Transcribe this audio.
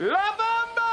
La Bamba!